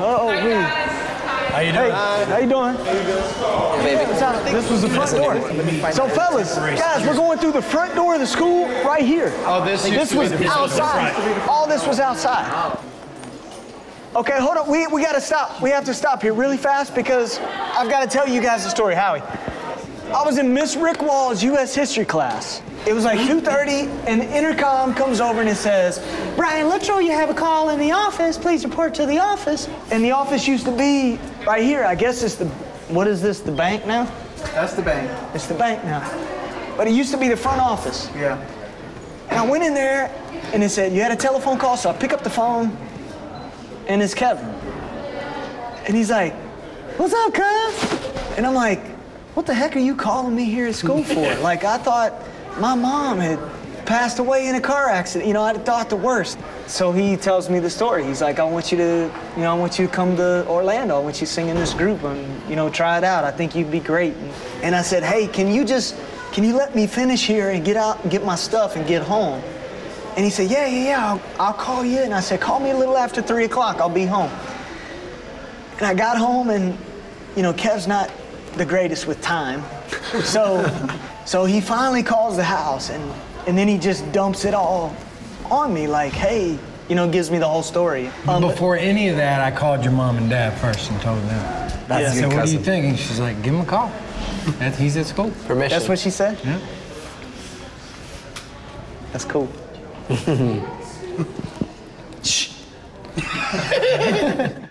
Oh, Hi, we. guys. How you Hey, doing? how you doing? What's? This was the front door. So, fellas, guys, we're going through the front door of the school right here. Oh, this This was the outside. All this was outside. Okay, hold on. We, we got to stop. We have to stop here really fast because I've got to tell you guys the story, Howie. I was in Miss Rick Wall's U.S. history class. It was like 2.30, and the intercom comes over and it says, Brian Littrell, you have a call in the office. Please report to the office. And the office used to be right here. I guess it's the, what is this, the bank now? That's the bank. It's the bank now. But it used to be the front office. Yeah. And I went in there and it said, You had a telephone call? So I pick up the phone and it's Kevin. And he's like, What's up, cuz? And I'm like, What the heck are you calling me here at school for? like, I thought my mom had passed away in a car accident. You know, I thought the worst. So he tells me the story. He's like, I want you to, you know, I want you to come to Orlando. I want you to sing in this group and, you know, try it out. I think you'd be great. And, and I said, Hey, can you just, can you let me finish here and get out and get my stuff and get home? And he said, Yeah, yeah, yeah, I'll, I'll call you. And I said, Call me a little after three o'clock. I'll be home. And I got home, and, you know, Kev's not the greatest with time. So, so he finally calls the house, and, and then he just dumps it all on me, like, Hey, you know, gives me the whole story. Um, Before any of that, I called your mom and dad first and told them. That's I a said, good what do you cousin. think? And she's like, give him a call. That, he's at school. Permission. that's what she said? Yeah. That's cool.